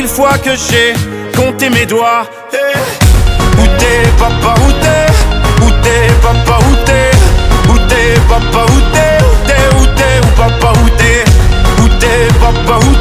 mille fois que j'ai compté mes doigts. Hey. Où t'es, papa, où t'es? Où t'es, papa, où t'es? Où t'es, papa, où t'es? Où t'es, où t'es, où papa, où t'es? Où t'es, papa, où t'es